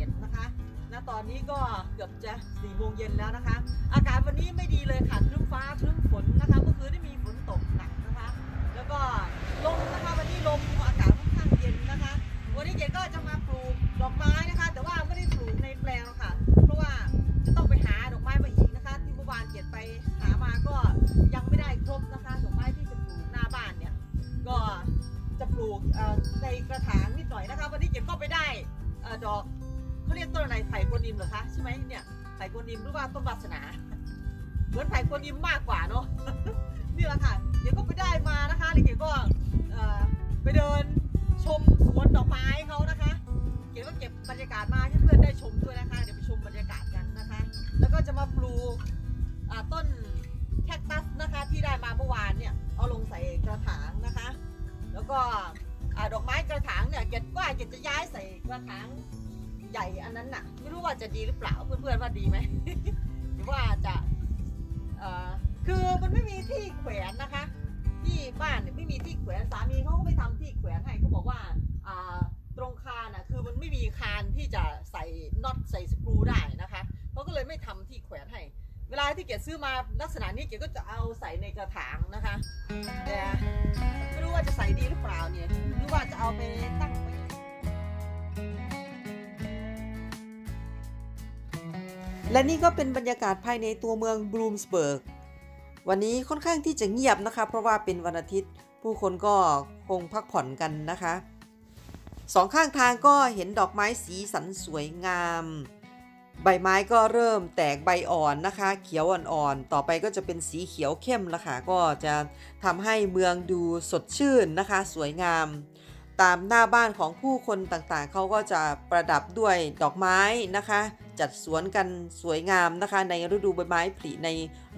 2021นะคะณตอนนี้ก็เกือบจะสี่โมงเย็นแล้วนะคะ อากาศวันนี้ไม่ดีเลยค่ะครึ้มฟ้าครึ้มฝนนะคะ เมื่อคืนได้มีฝนตกหนักนะคะ แล้วก็ลมนะคะวันนี้ลมอากาศค่อนข้างเย็นนะคะ วันนี้เกดก็จะมา ผ่กวนอิมหรือว่าต้นวาสนา เหมือนไผ่กวนอิมมากกว่าเนาะนี่แหละค่ะ เดี๋ยวก็ไปได้มานะคะล้วเกดก็ไปเดินชมสวนดอกไม้เขานะคะเก๋ก็เก็บบรรยากาศมาให้เพื่อนได้ชมด้วยนะคะ เดี๋ยวไปชมบรรยากาศกันนะคะ แล้วก็จะมาปลูกต้นแคคตัสนะคะที่ได้มาเมื่อวานเนี่ยเอาลงใส่กระถางนะคะ แล้วก็อดอกไม้กระถางเนี่ยเก็บว่าเก็บจะย้ายใส่กระถาง ใหญ่อันนั้นน่ะ ไม่รู้ว่าจะดีหรือเปล่าเพื่อนๆว่าดีไหม หรือว่าจะเออคือมันไม่มีที่แขวนนะคะ ที่บ้านเนี่ยไม่มีที่แขวนสามีเขาก็ไม่ทำที่แขวนให้เขาบอกว่าตรงคานอะคือมันไม่มีคานที่จะใส่น็อตใส่สกรูได้นะคะเขาก็เลยไม่ทำที่แขวนให้ เวลาที่เกดซื้อมาลักษณะนี้เกดก็จะเอาใส่ในกระถางนะคะแต่ไม่รู้ว่าจะใส่ดีหรือเปล่าเนี่ยหรือว่าจะเอาไปตั้งไและนี่ก็เป็นบรรยากาศภายในตัวเมืองบลูมสเบิร์ก วันนี้ค่อนข้างที่จะเงียบนะคะ เพราะว่าเป็นวันอาทิตย์ ผู้คนก็คงพักผ่อนกันนะคะ สองข้างทางก็เห็นดอกไม้สีสันสวยงาม ใบไม้ก็เริ่มแตกใบอ่อนนะคะ เขียวอ่อนๆ ต่อไปก็จะเป็นสีเขียวเข้มละค่ะ ก็จะทำให้เมืองดูสดชื่นนะคะ สวยงาม ตามหน้าบ้านของผู้คนต่างๆ เขาก็จะประดับด้วยดอกไม้นะคะ จัดสวนกันสวยงามนะคะ ในฤดูใบไม้ผลิใน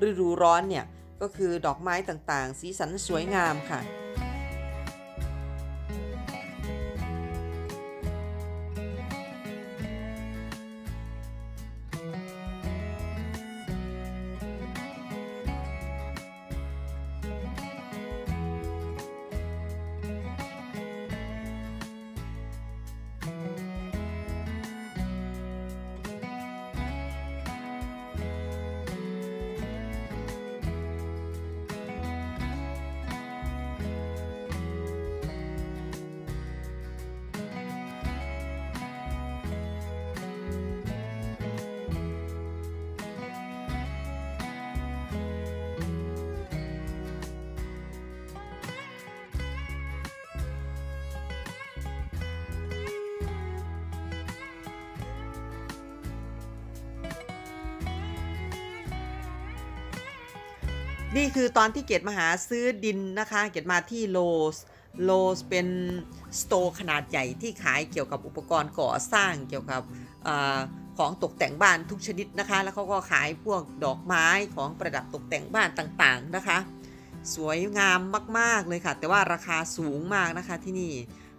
ฤดูร้อนเนี่ยก็คือดอกไม้ต่างๆ สีสันสวยงามค่ะ นี่คือตอนที่เกดมาหาซื้อดินนะคะ เกดมาที่ Lowe's Lowe's เป็น store ขนาดใหญ่ที่ขายเกี่ยวกับอุปกรณ์ก่อสร้างเกี่ยวกับอของตกแต่งบ้านทุกชนิดนะคะ แล้วเขาก็ขายพวกดอกไม้ของประดับตกแต่งบ้านต่างๆนะคะ สวยงามมากๆเลยค่ะ แต่ว่าราคาสูงมากนะคะที่นี่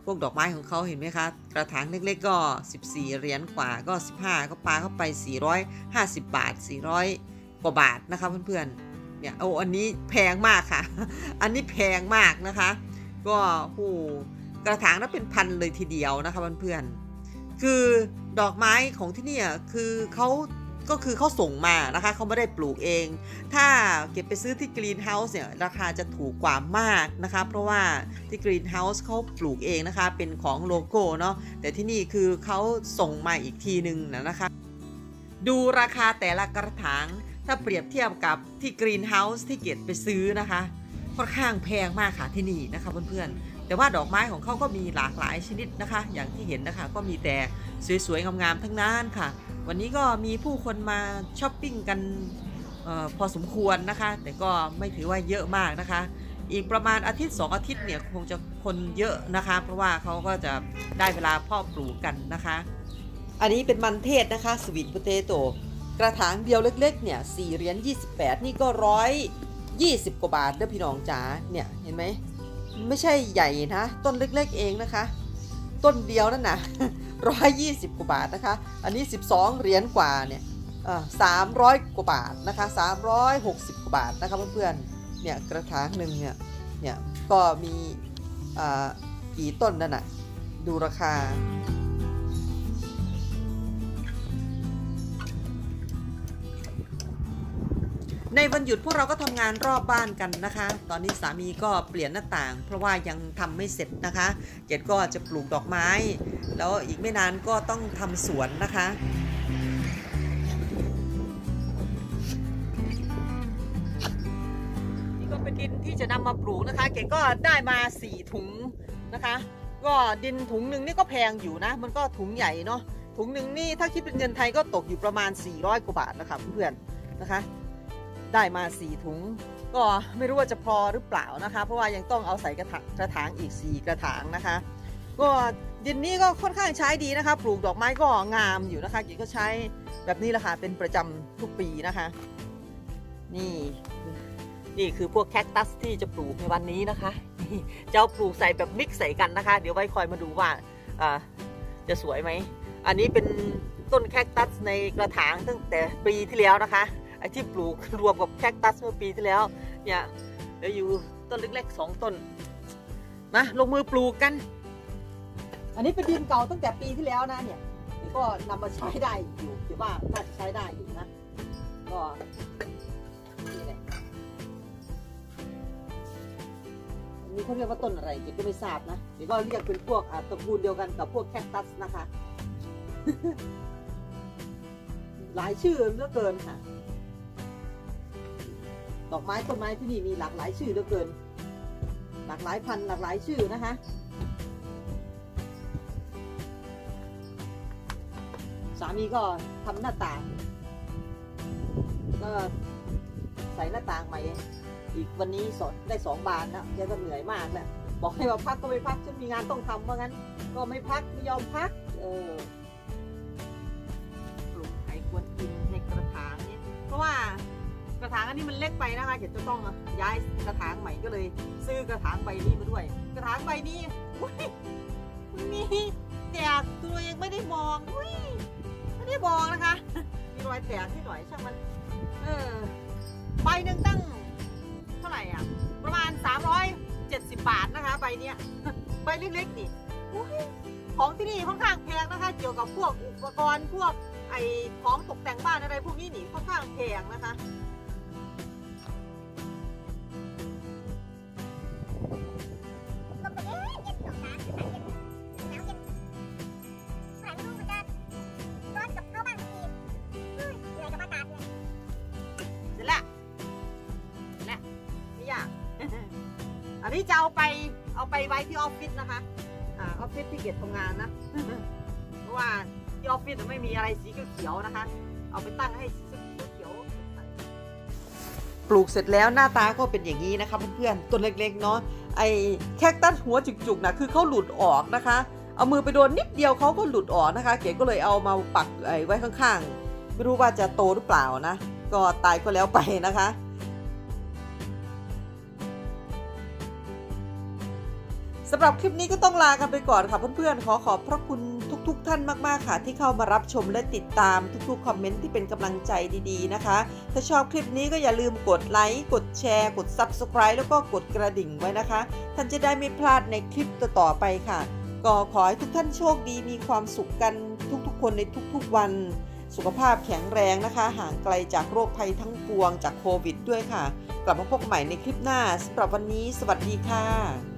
พวกดอกไม้ของเขาเห็นไหมคะ กระถางเล็กๆก็ 14 เหรียญกว่าก็ 15 ก็ปาเข้าไป 450 บาท 400 กว่าบาทนะคะเพื่อนๆ เนี่ยโอ้อันนี้แพงมากค่ะ อันนี้แพงมากนะคะ ก็โหกระถางนั้นเป็นพันเลยทีเดียวนะคะเพื่อนๆคือดอกไม้ของที่นี่คือเขาก็คือเขาส่งมานะคะเขาไม่ได้ปลูกเอง ถ้าเก็บไปซื้อที่กรีนเฮาส์เนี่ยราคาจะถูกกว่ามากนะคะ เพราะว่าที่กรีนเฮาส์เขาปลูกเองนะคะ เป็นของโลโก้เนาะแต่ที่นี่คือเขาส่งมาอีกทีนึงนะนะคะ ดูราคาแต่ละกระถาง ถ้าเปรียบเทียบกับที่ greenhouse ที่เกดไปซื้อนะคะ ค่อนข้างแพงมากค่ะที่นี่นะคะเพื่อนๆ แต่ว่าดอกไม้ของเขาก็มีหลากหลายชนิดนะคะ อย่างที่เห็นนะคะก็มีแต่สวยๆ งามๆ ทั้งนั้นค่ะ วันนี้ก็มีผู้คนมาช้อปปิ้งกันออพอสมควรนะคะ แต่ก็ไม่ถือว่าเยอะมากนะคะ อีกประมาณอาทิตย์ 2 อาทิตย์เนี่ยคงจะคนเยอะนะคะ เพราะว่าเขาก็จะได้เวลาพ่อปลูกกันนะคะ อันนี้เป็นมันเทศนะคะสวีทโพเตโต กระถางเดียวเล็กๆเนี่ย4เหรียญ28 นี่ก็ร้อย20กว่าบาทเด้อพี่น้องจ๋าเนี่ยเห็นไหมไม่ใช่ใหญ่นะต้นเล็กๆเองนะคะ ต้นเดียวนั่นนะร้อยยี่สิบกว่าบาทนะคะ อันนี้ 12 เหรียญกว่าเนี่ยสามร้อยกว่าบาทนะคะสามร้อยหกสิบกว่าบาทนะคะเพื่อนๆเนี่ยกระถางหนึ่งเนี่ยเนี่ยก็มีอ่ากี่ต้นนั่นน่ะดูราคา ในวันหยุดพวกเราก็ทำงานรอบบ้านกันนะคะ ตอนนี้สามีก็เปลี่ยนหน้าต่าง เพราะว่ายังทำไม่เสร็จนะคะเกดก็จะปลูกดอกไม้ แล้วอีกไม่นานก็ต้องทำสวนนะคะนี่ก็เป็นดินที่จะนำมาปลูกนะคะ เกดก็ได้มาสี่ถุงนะคะ ก็ดินถุงหนึ่งนี่ก็แพงอยู่นะ มันก็ถุงใหญ่เนาะถุงหนึ่งนี่ถ้าคิดเป็นเงินไทยก็ตกอยู่ประมาณ 400กว่าบาทนะคะเพื่อนๆนะคะ ได้มา4ถุง ก็ไม่รู้ว่าจะพอหรือเปล่านะคะ เพราะว่ายังต้องเอาใส่กระถางกระถางอีก 4 กระถางนะคะ ก็ดินนี้ก็ค่อนข้างใช้ดีนะคะ ปลูกดอกไม้ก็งามอยู่นะคะกิ๊กก็ใช้แบบนี้แหละค่ะเป็นประจำทุกปีนะคะ นี่นี่คือพวกแคคตัสที่จะปลูกในวันนี้นะคะจะเอาปลูกใส่แบบมิกซ์ใส่กันนะคะ เดี๋ยวไว้คอยมาดูว่าจะสวยไหม อันนี้เป็นต้นแคคตัสในกระถางตั้งแต่ปีที่แล้วนะคะ อ้ที่ปลูกรวมกับแคคตัสเมื่อปีที่แล้วเนี่ยเดี๋ยวอยู่ต้นเล็กๆสองต้นมาลงมือปลูกกัน อันนี้เป็นดินเก่าตั้งแต่ปีที่แล้วนะเนี่ยก็นำมาใช้ได้อยู่ถือว่าน่าจะใช้ได้อยู่นะก็นี่แหละมีเขาเรียกว่าต้นอะไรเจ๊ก็ไม่ทราบนะเดี๋ยวก็เรียกเป็นพวกอาตระกูลเดียวกันกับพวกแคคตัสนะคะ หลายชื่อเหลือเกินค่ะ ดอกไม้ต้นไม้ที่นี่มีหลากหลายชื่อเหลือเกิน หลากหลายพันธุ์หลากหลายชื่อนะคะสามีก็ทำหน้าต่างก็ใส่หน้าต่างใหม่อีกวันนี้สอนได้สองบานแล้วแกก็เหนื่อยมากแล้วบอกให้มาพักก็ไม่พักฉันมีงานต้องทำว่างั้น ก็ไม่พักไม่ยอมพัก เออปลูกไข่ควรกินในกระถางนี้เพราะว่า กระถางอันนี้มันเล็กไปนะคะเห็นจะต้องย้ายกระถางใหม่ก็เลย ซื้อกระถางใบนี้มาด้วย กระถางใบนี้อุ้ยมีแตกตัวเองไม่ได้มองอุ้ยไม่ได้มองนะคะมีรอยแตกนิดหน่อยช่างมัน เออใบหนึ่งตั้งเท่าไหร่อะประมาณ 370 บาทนะคะใบเนี้ยใบเล็กๆนี่ของที่นี่ค่อนข้างแพงนะคะ เกี่ยวกับพวกอุปกรณ์พวกไอของตกแต่งบ้านอะไรพวกนี้นี่ค่อนข้างแพงนะคะ นี้จะเอาไปเอาไปไว้ที่ออฟฟิศนะคะอ่าออฟฟิศที่เกียรติทำงานนะเพราะว่าที่ออฟฟิศไม่มีอะไรสีเขียวๆนะคะ เอาไปตั้งให้สีเขียวปลูกเสร็จแล้วหน้าตาก็เป็นอย่างนี้นะคะเพื่อนๆต้นเล็กๆเนาะไอ้แคคตัสหัวจุกๆนะคือเขาหลุดออกนะคะ เอามือไปโดนนิดเดียวเขาก็หลุดออกนะคะ เก๋ก็เลยเอามาปักไอไว้ข้างๆไม่รู้ว่าจะโตหรือเปล่านะ ก็ตายก็แล้วไปนะคะ สำหรับคลิปนี้ก็ต้องลากันไปก่อนค่ะเพื่อนๆ ขอขอบพระคุณทุกๆ ท่านมากๆค่ะ ที่เข้ามารับชมและติดตามทุกๆ คอมเมนต์ที่เป็นกำลังใจดีๆนะคะ ถ้าชอบคลิปนี้ก็อย่าลืมกดไลค์ กดแชร์ กด Subscribe แล้วก็กดกระดิ่งไว้นะคะ ท่านจะได้ไม่พลาดในคลิปต่อๆไปค่ะ ก็ขอให้ทุกท่านโชคดีมีความสุขกันทุกๆ คนในทุกๆ วัน สุขภาพแข็งแรงนะคะ ห่างไกลจากโรคภัยทั้งปวงจากโควิดด้วยค่ะ กลับมาพบใหม่ในคลิปหน้าสำหรับวันนี้ สวัสดีค่ะ